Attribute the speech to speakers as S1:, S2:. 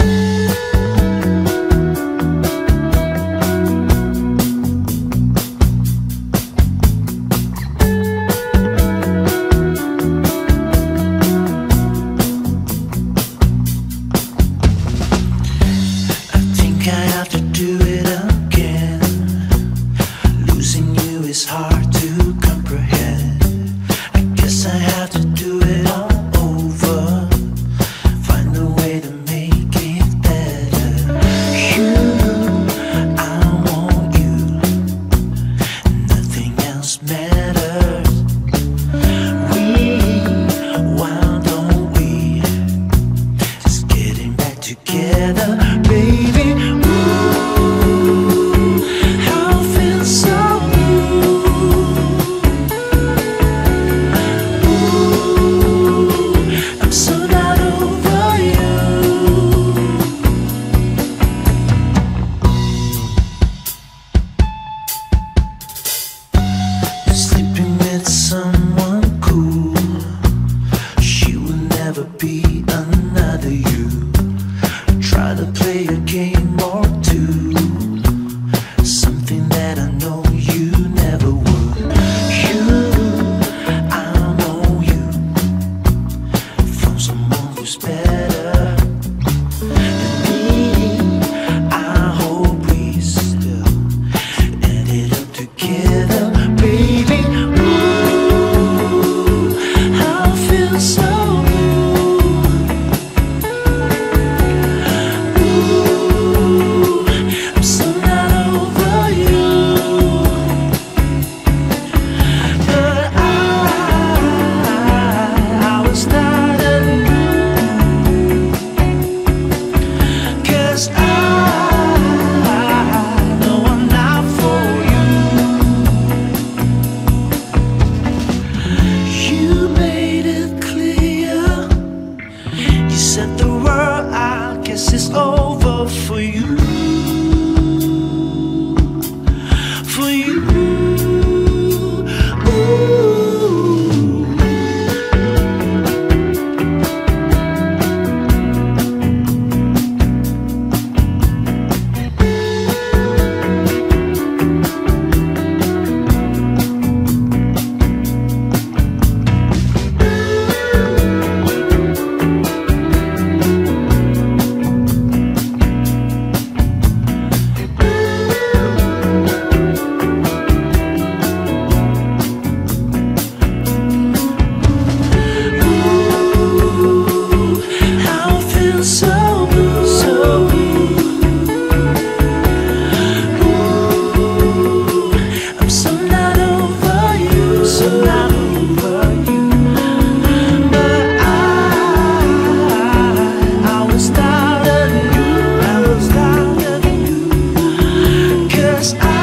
S1: I think I have to do it again. Losing you is hard. play a game or two. Something that I know you never would. You, I know you. Someone who's better me. I hope we still ended up together. Said the word, I guess it's over for you. For you. cause I